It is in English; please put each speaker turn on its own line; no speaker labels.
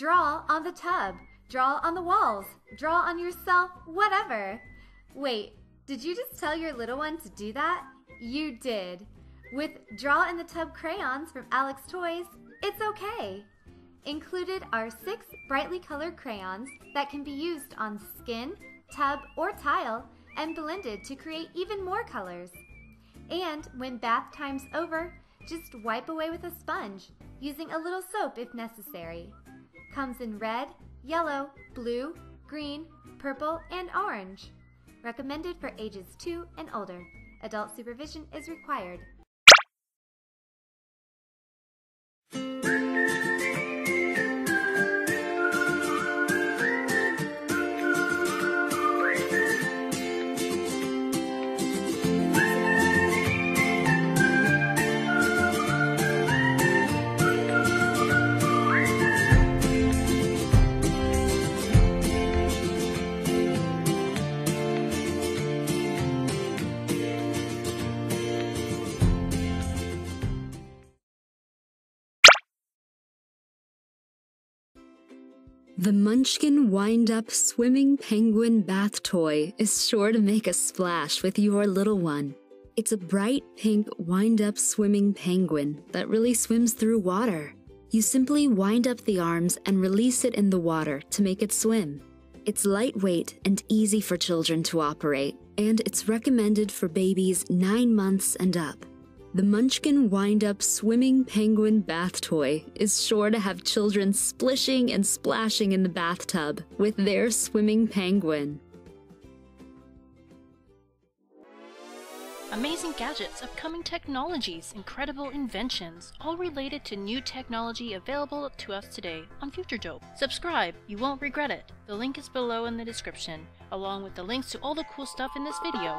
Draw on the tub. Draw on the walls. Draw on yourself, whatever. Wait, did you just tell your little one to do that? You did. With Draw in the Tub crayons from Alex Toys, it's okay. Included are six brightly colored crayons that can be used on skin, tub, or tile and blended to create even more colors. And when bath time's over, just wipe away with a sponge, using a little soap if necessary. Comes in red, yellow, blue, green, purple, and orange. Recommended for ages 2 and older. Adult supervision is required.
The Munchkin Wind Up Swimming Penguin Bath Toy is sure to make a splash with your little one. It's a bright pink wind up swimming penguin that really swims through water. You simply wind up the arms and release it in the water to make it swim. It's lightweight and easy for children to operate, and it's recommended for babies 9 months and up. The Munchkin Wind Up Swimming Penguin Bath Toy is sure to have children splishing and splashing in the bathtub with their swimming penguin.
Amazing gadgets, upcoming technologies, incredible inventions, all related to new technology available to us today on Future Dope. Subscribe, you won't regret it. The link is below in the description, along with the links to all the cool stuff in this video.